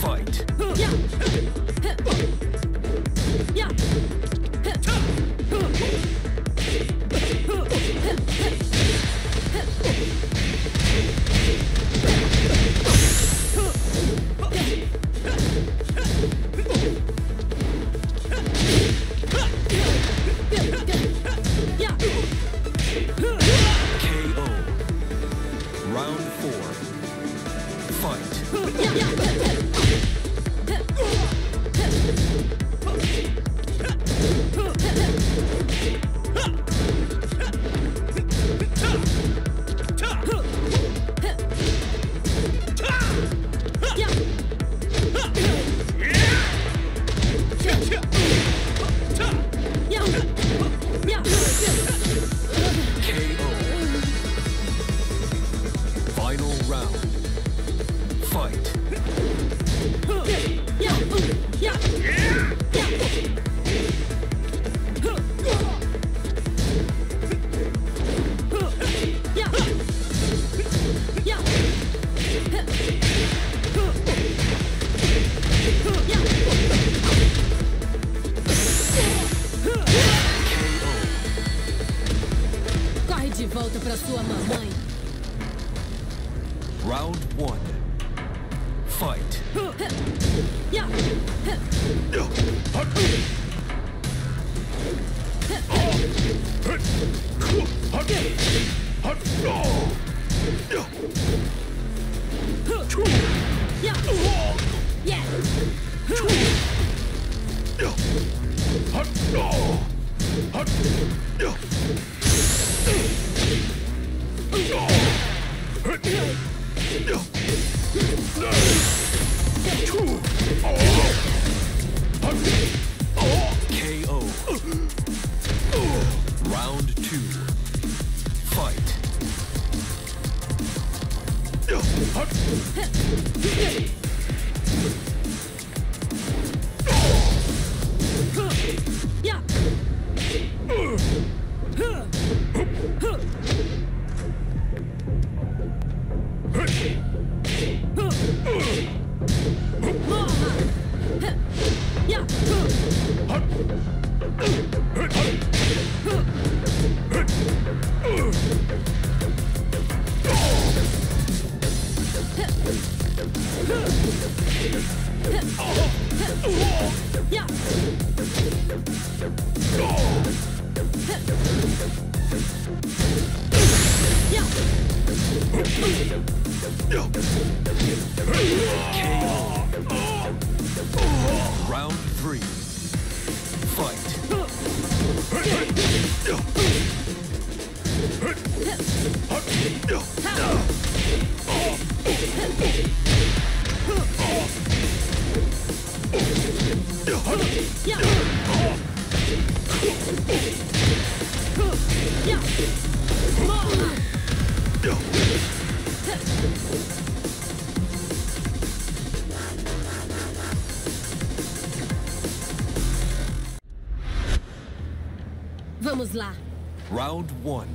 Fight. Vamos lá. Round 1.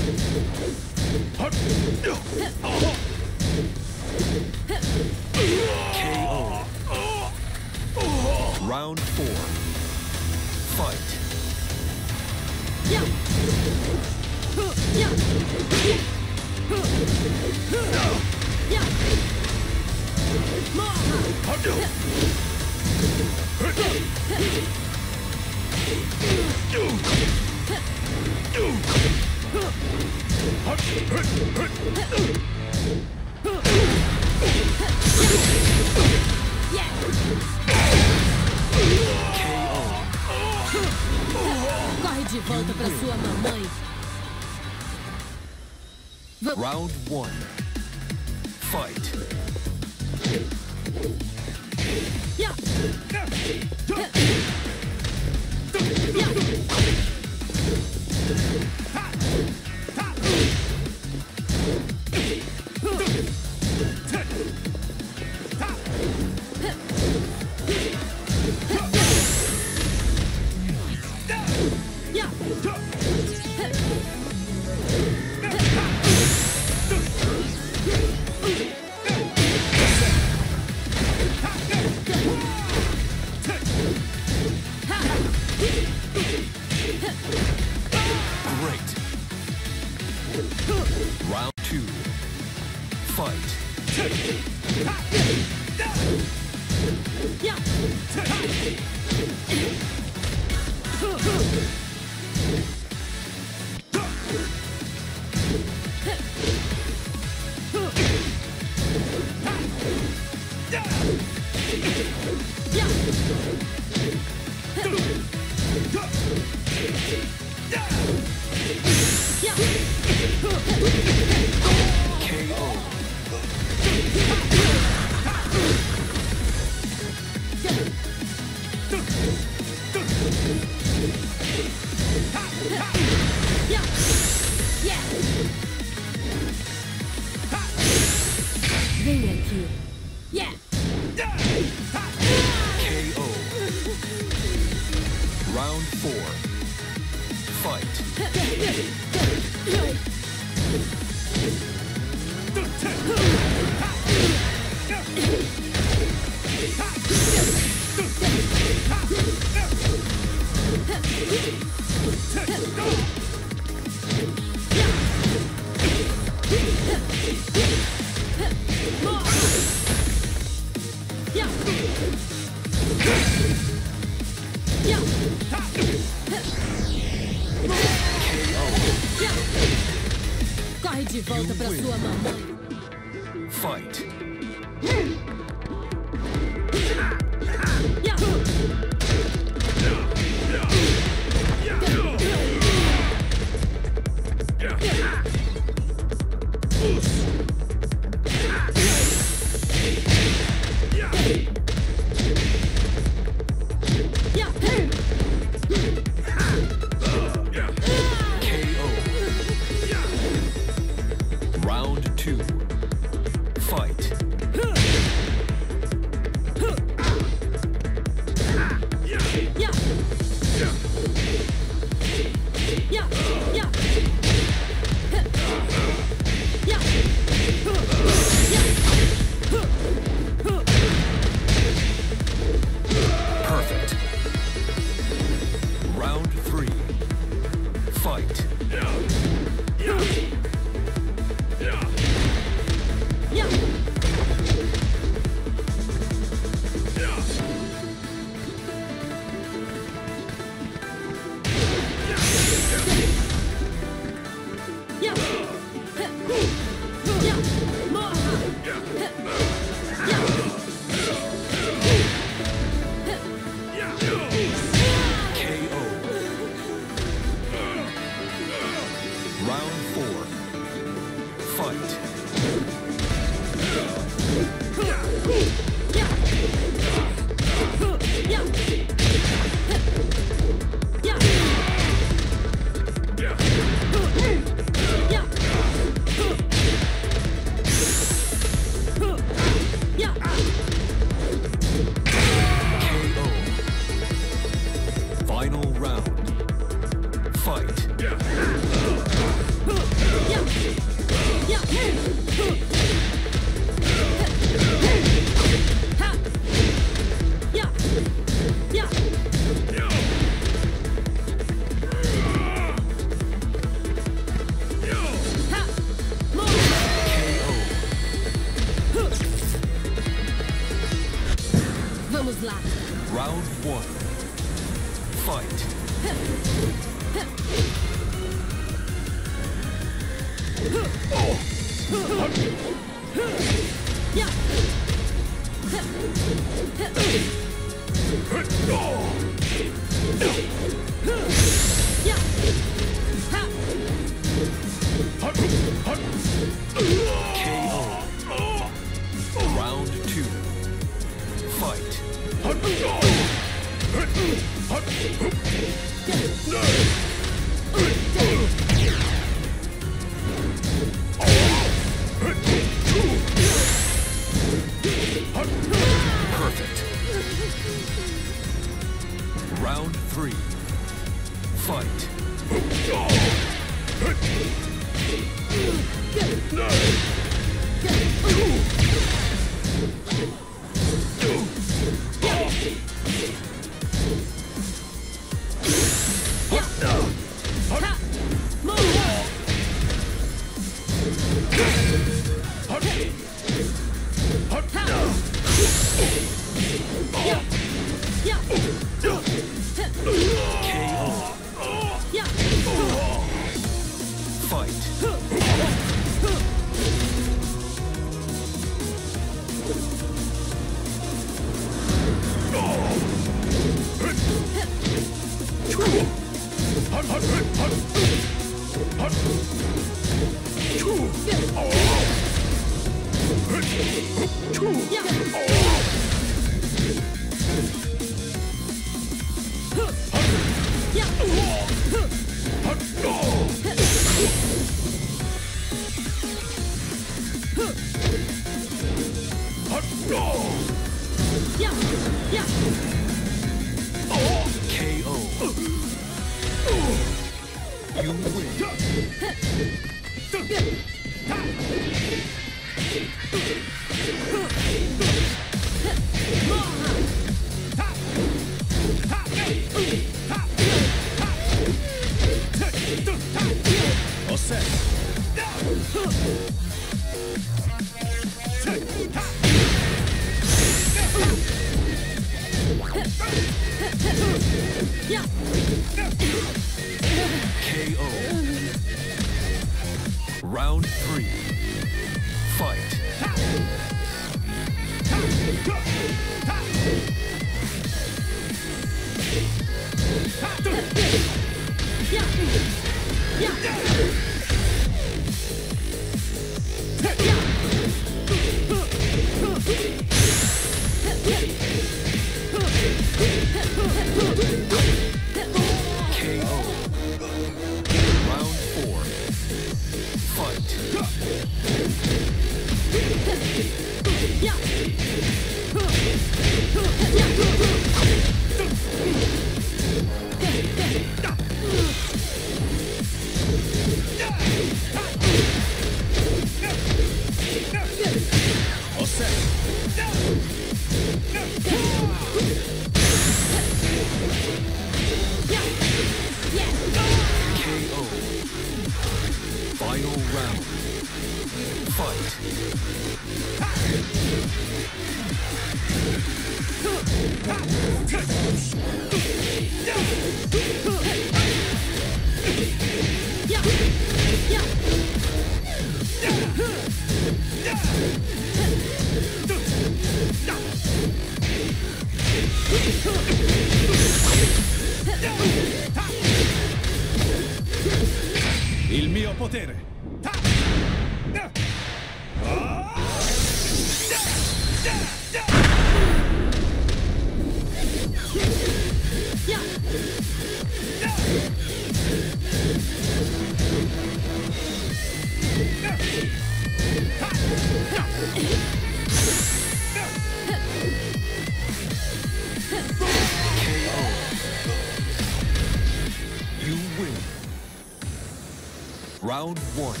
Round one.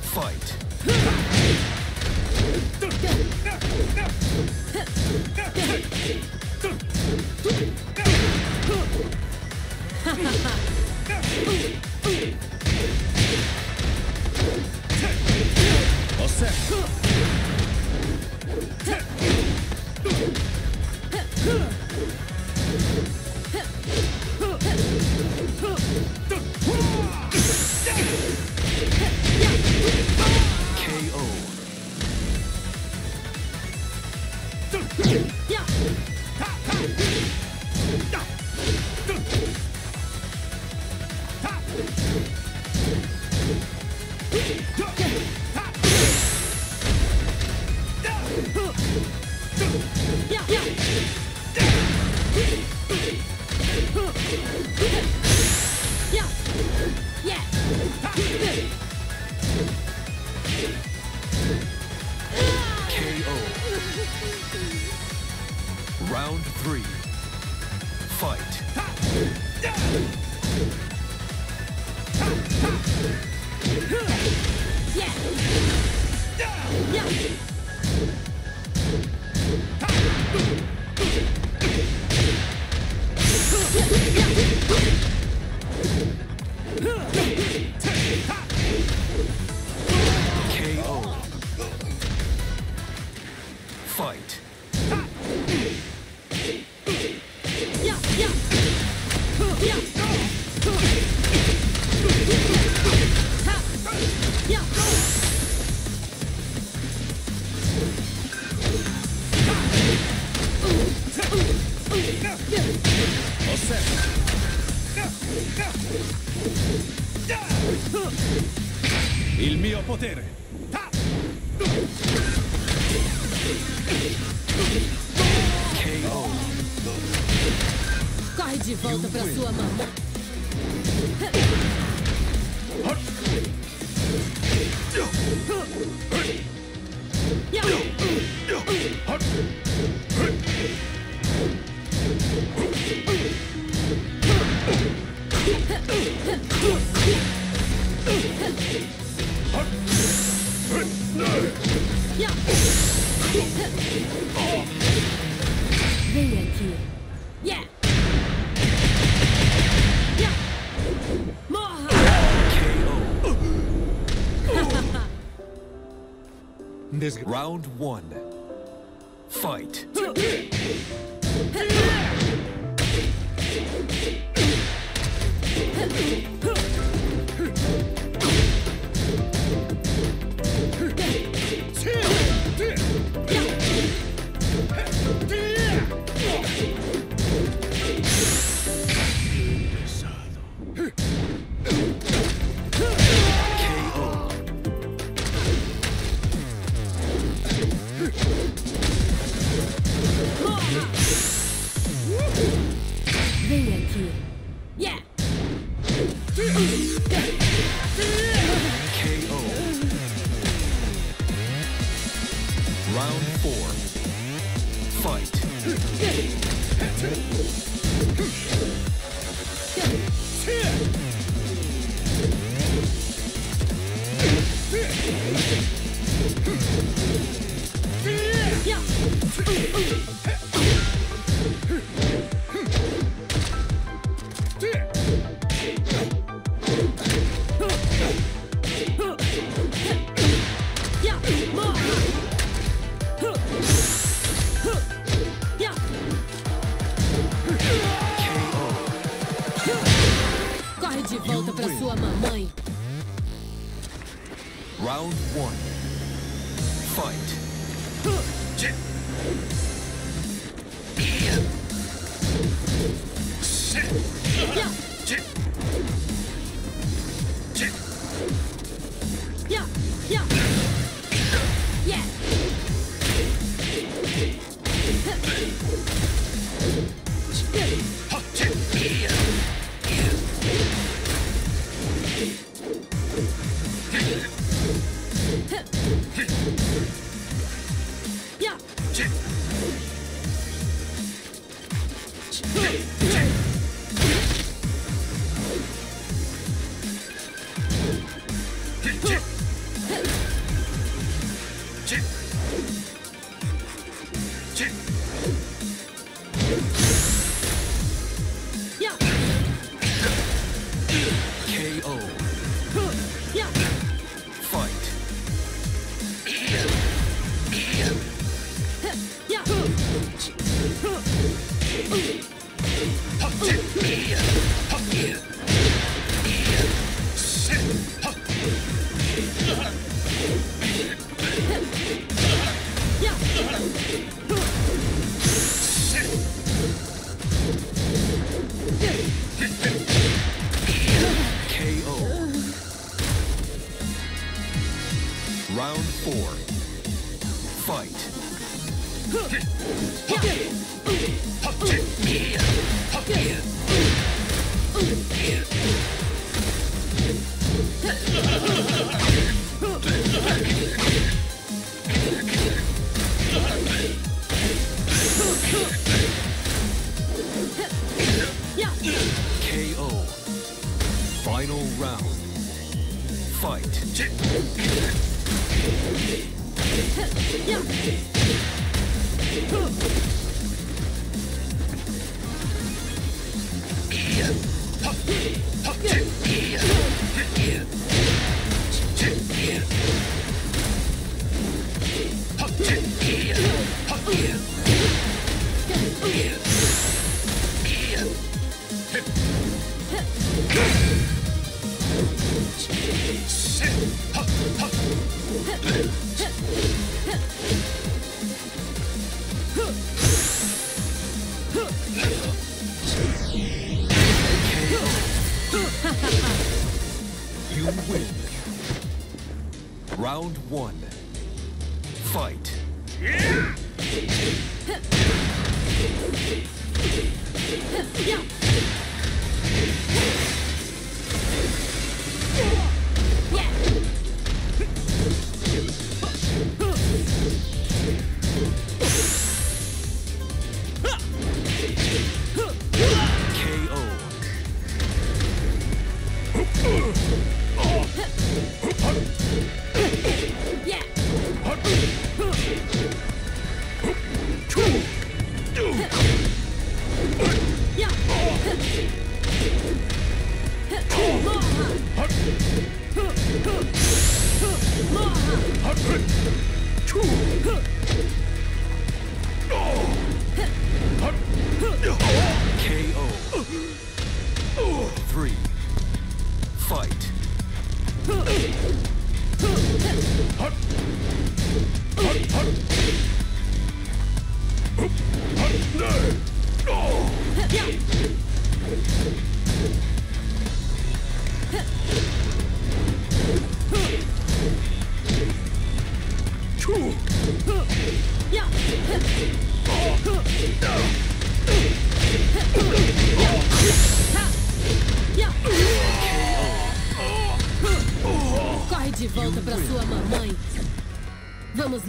Fight. Round one.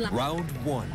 Round one.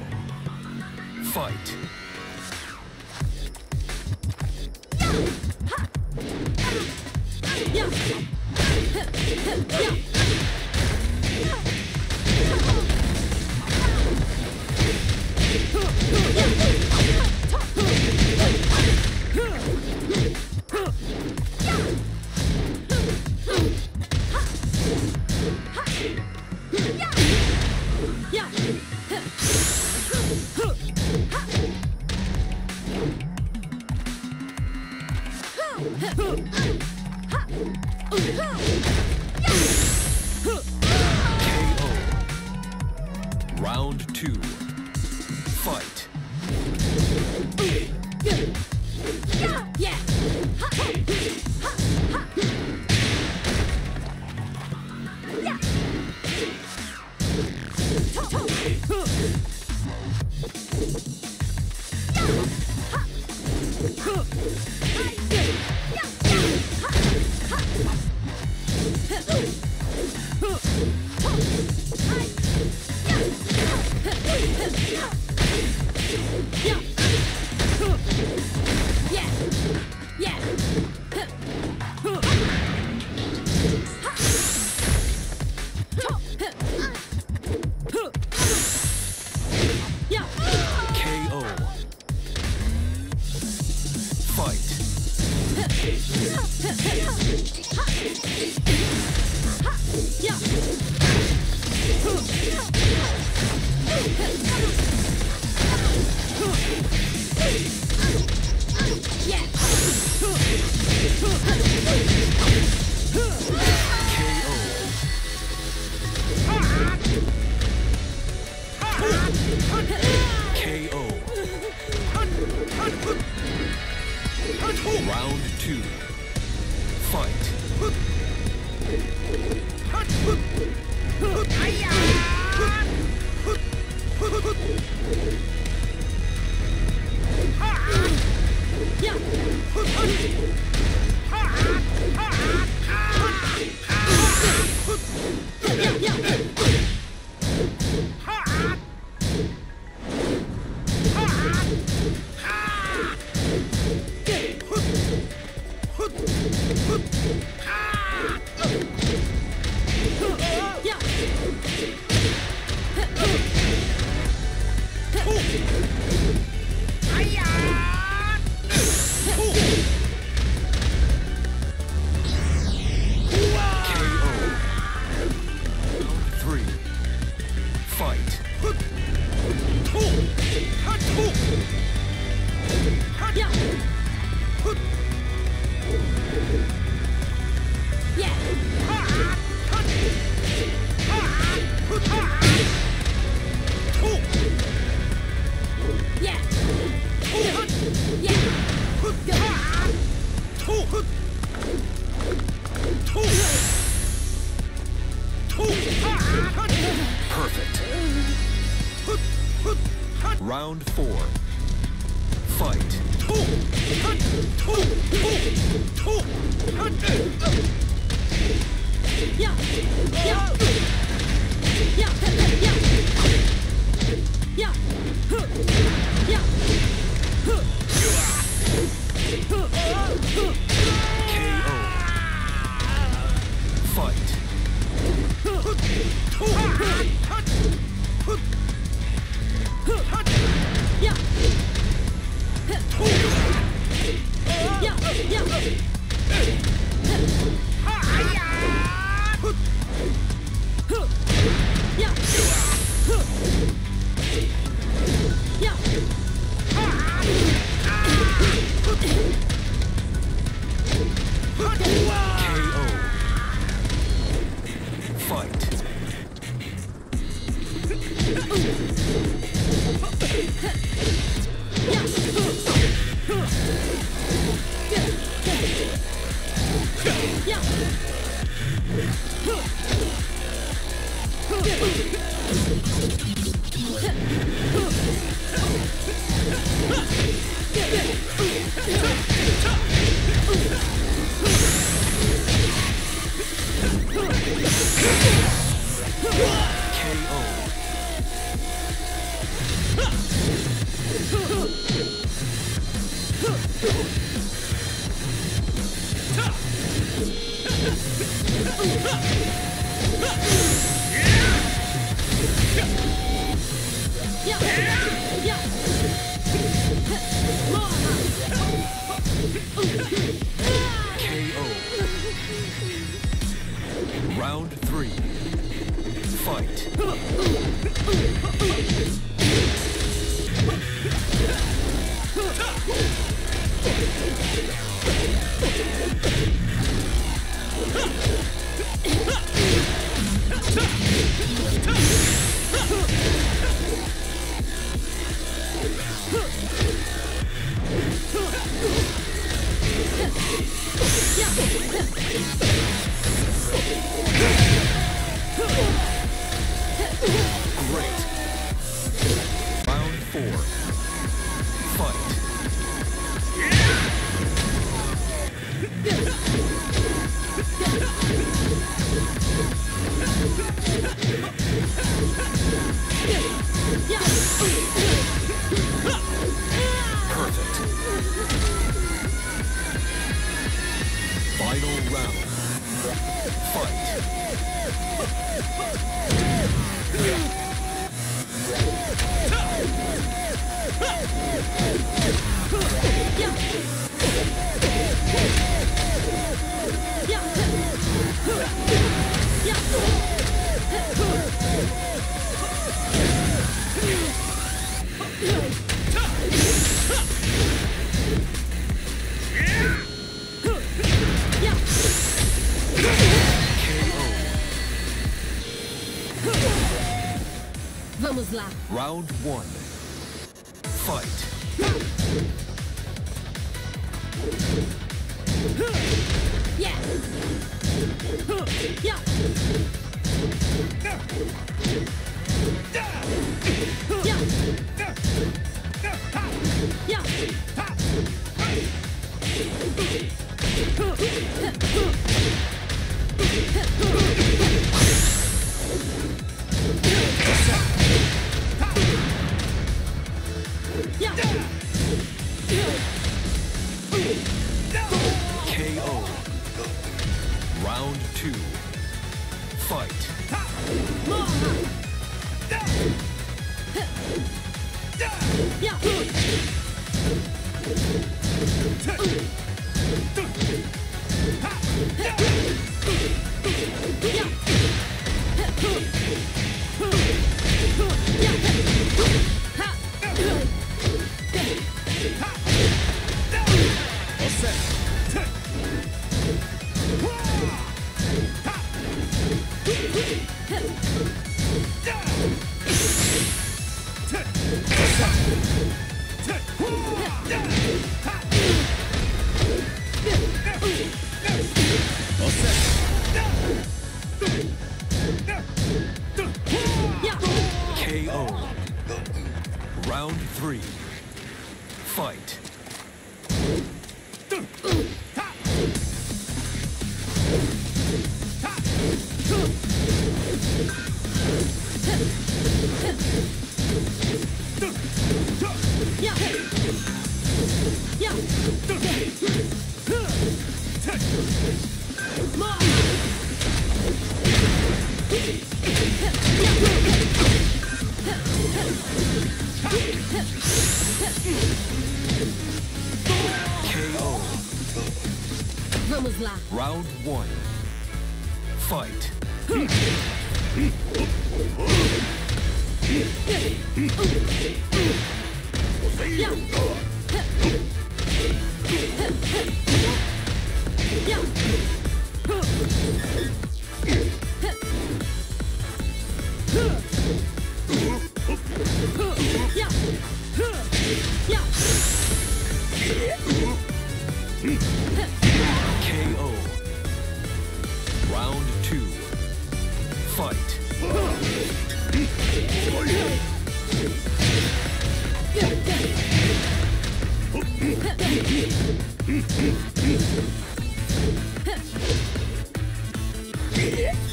Round one.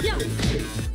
Yeah.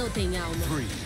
Não tem alma. Three.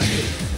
Ready!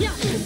Yeah!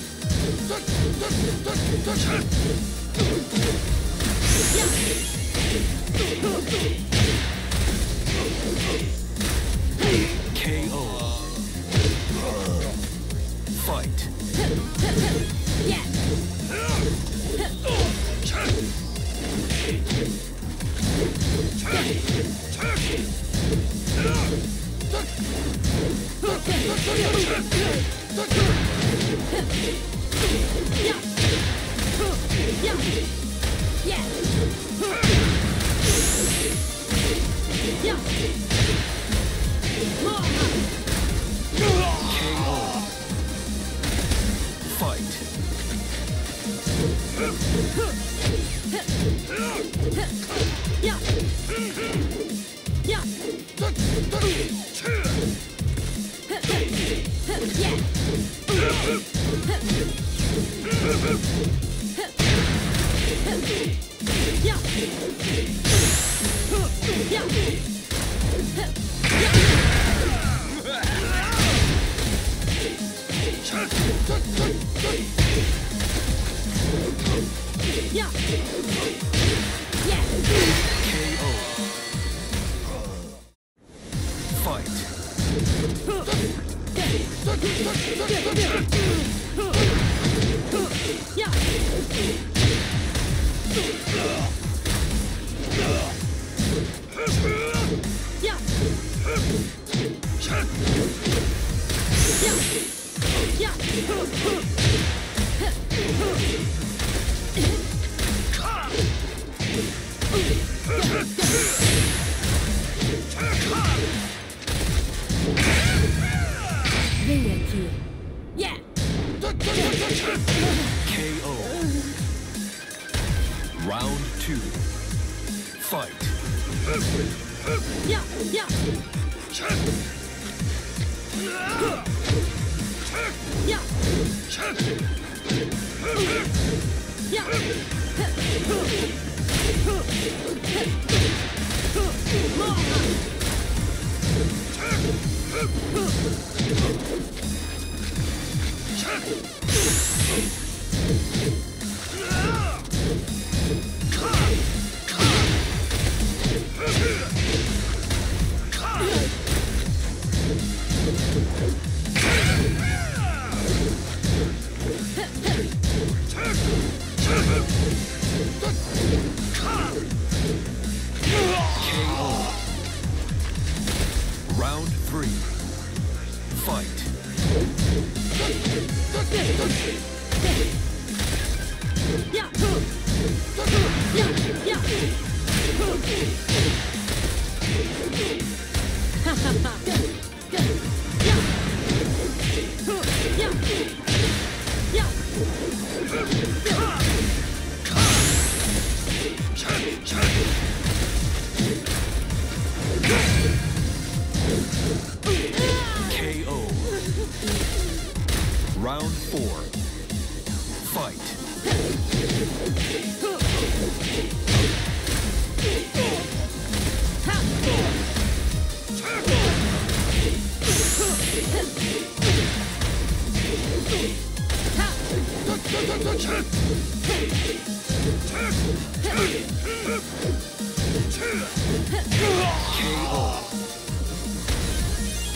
KO.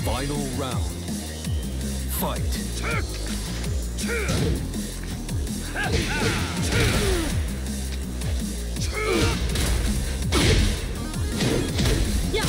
Final round. Fight. 야!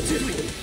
doing?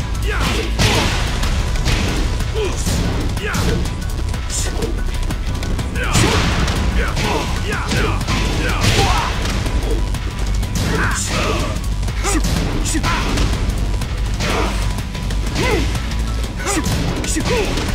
KO.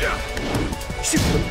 Yeah. Shoot!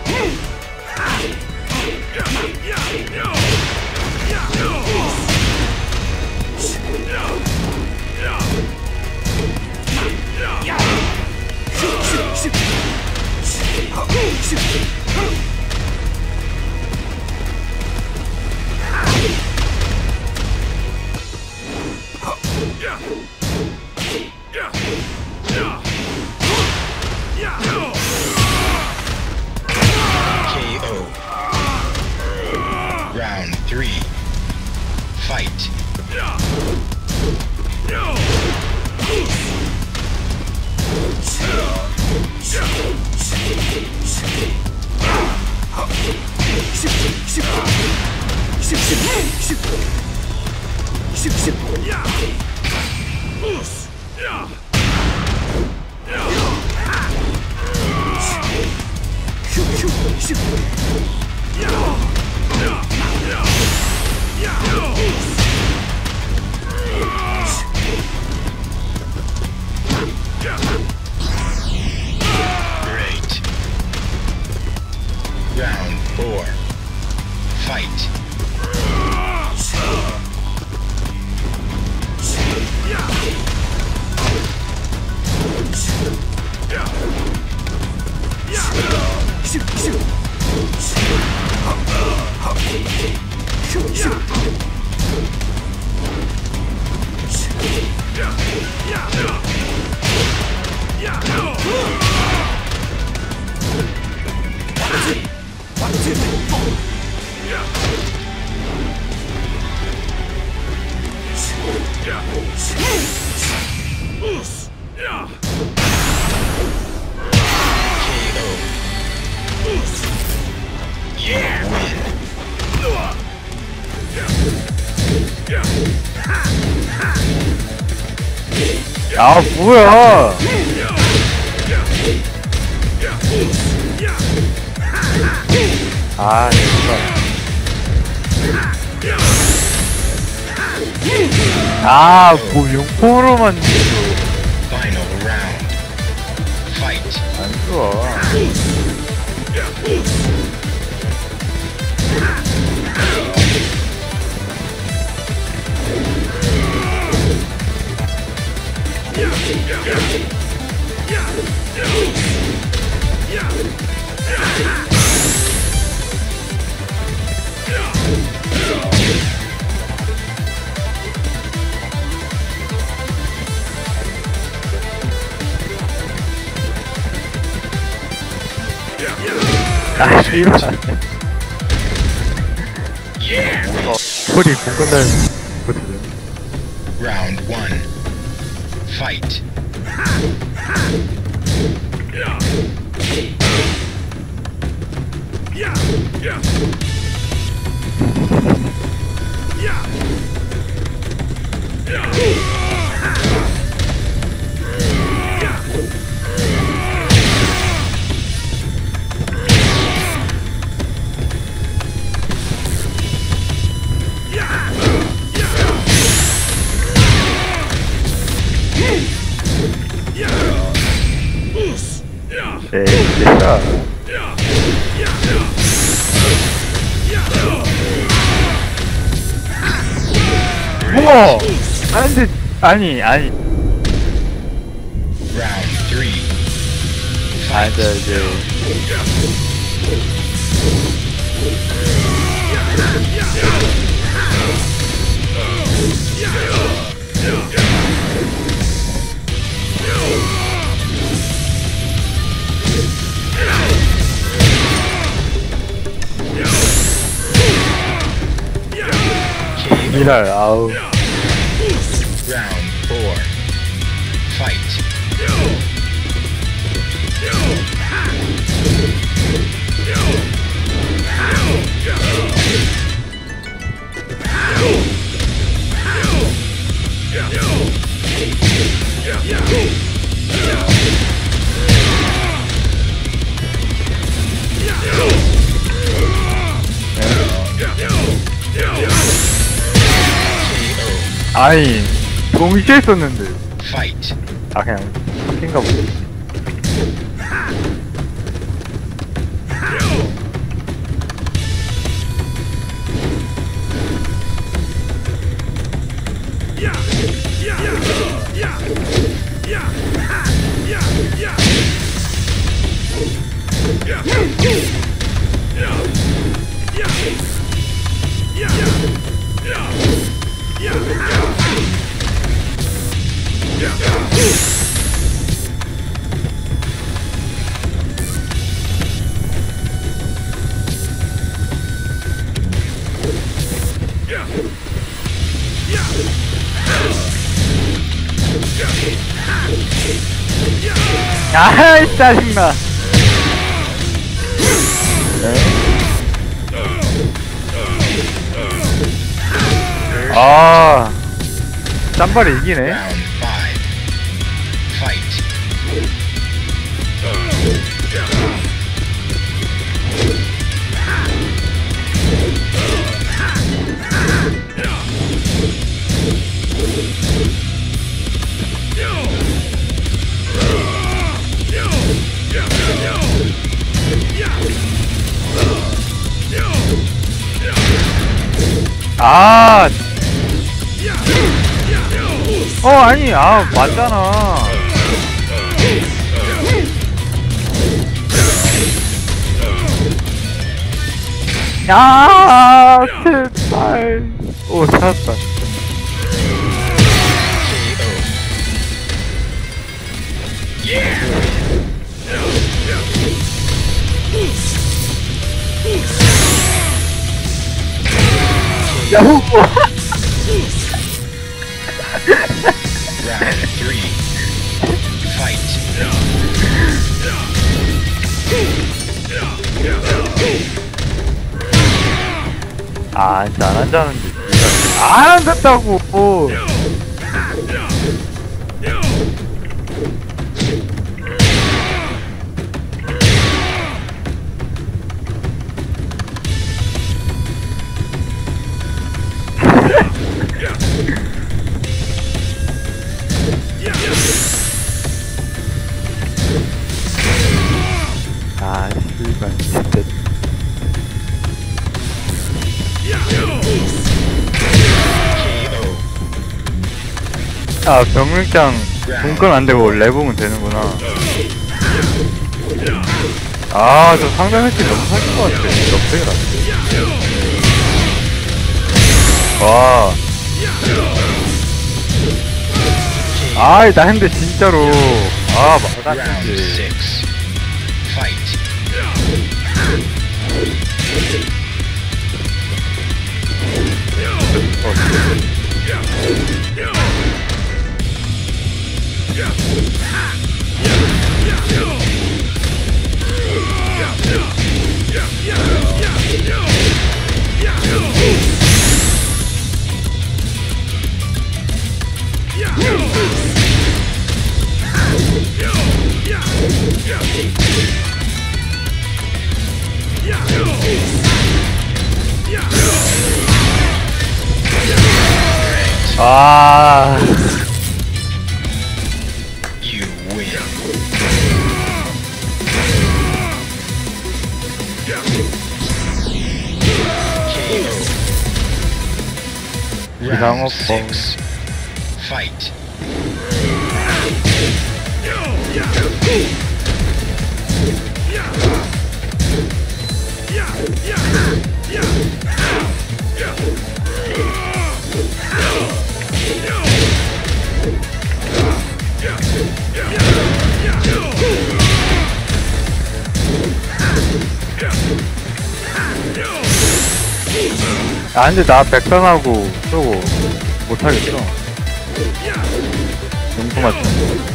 아 뭐야? 아 진짜. 아뭐 용포로만 Yeah. 아니, 근데, 아니, 아니. Round three. 아, 저, 이제. 미랄, 아우. 아니, 동시에. Fight. 아, 그냥, 바뀐가 보네. 짜증나. 아, 짬발이 이기네. 아, 어, 아니, 아, 맞잖아. 야, 제발. 오, 찾았다. 야호! Round three. Fight. 아, 진짜 안 한다는데. 안 한다고! 아, 병력장 분권 안 되고 레붕은 되는구나. 아, 저 상대 매치 너무 사긴 것 같아. 넉백이라. 와. 아이, 나 근데 진짜로. 아, 맞았지. Ah. You win. You know. 아 근데 나 백단하고 저거 못하겠어. 용수 맞추는 거.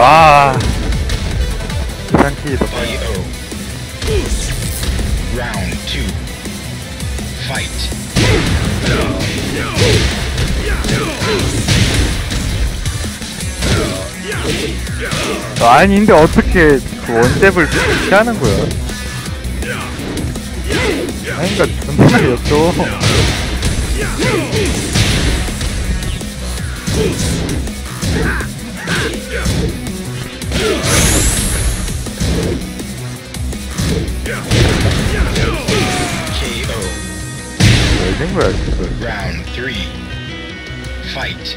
아, 아닌데 어떻게 그 원잽을 피하는 거야? 아니 그니까 존나 였죠. 왜된 거야 지금 Round three. Fight.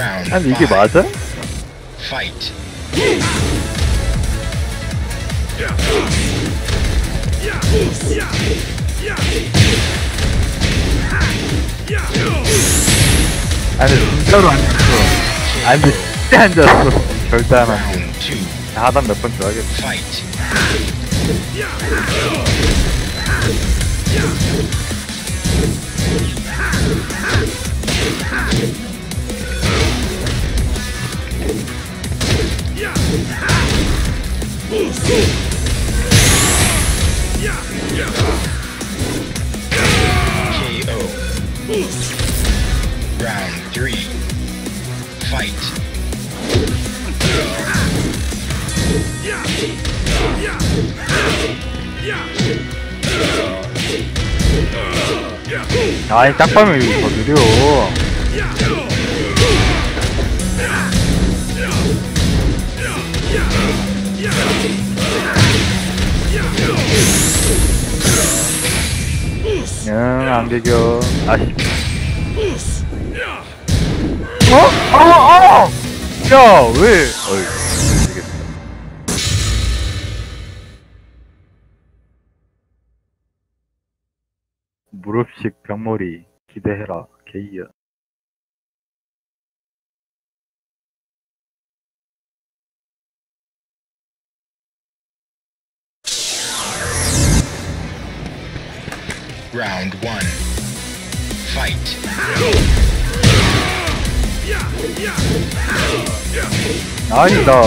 아 아니 이게. 맞아? Fight. 아니 진짜로 앉았어 아니 근데 진짜 앉았어 절대 안 two. 하단 몇번 줘야겠다 Yeah! 아니 딱밤이 더 느려 응, 안 개겨. 아씨. 어? 어? 어? 야, 왜? 어이, 무릎식 병머리 기대해라, 게이야. Round one. Fight. 아니다.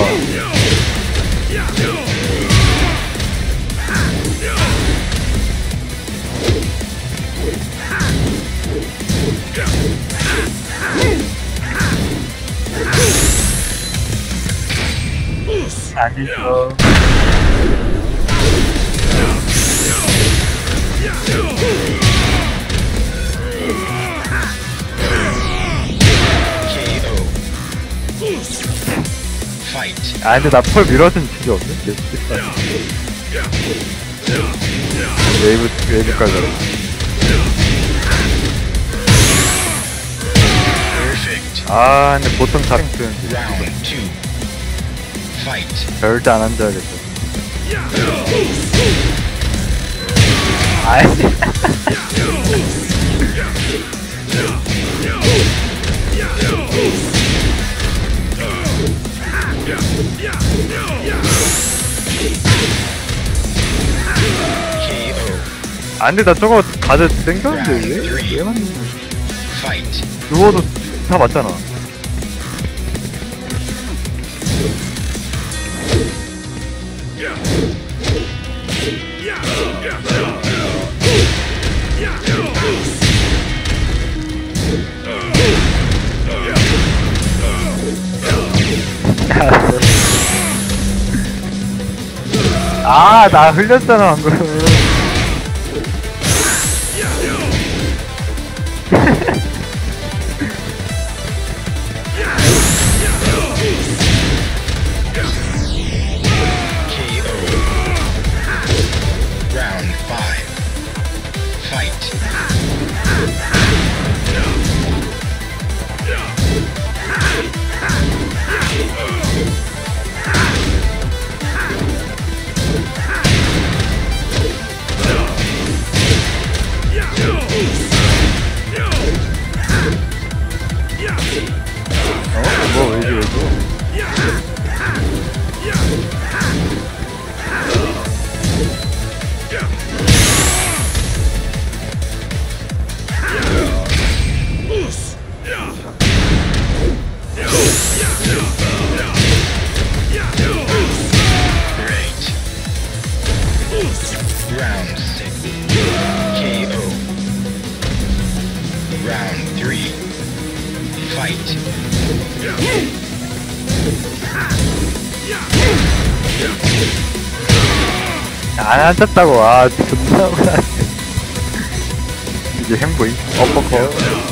아니죠. 아 근데 나 펄 밀어준 적이 없는데 웨이브 웨이브 깔자 아 근데 보통 다 쓰는데 절대 안 앉아야겠다 아이 KO. 아 근데 나 저거 가드 땡겼는데 왜? 왜 맞는. 누워도 다 맞잖아 아, 나 흘렸잖아, 방금. 안 앉았다고, 아, 존나. 이게 행보임? 어퍼컷.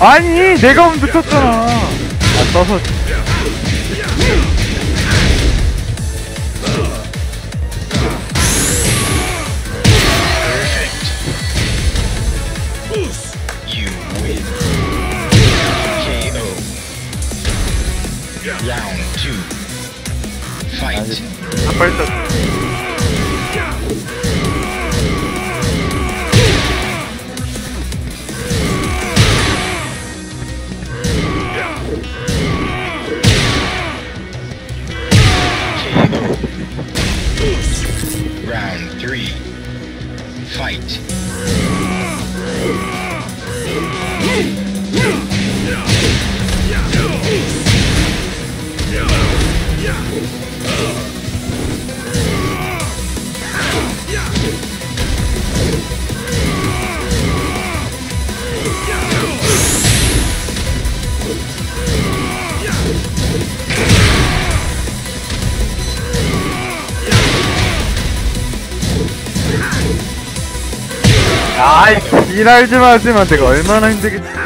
아니, 내가 먼저 쳤잖아. 아, 써서. 아이, 일하지 마지만 내가 얼마나 힘들겠.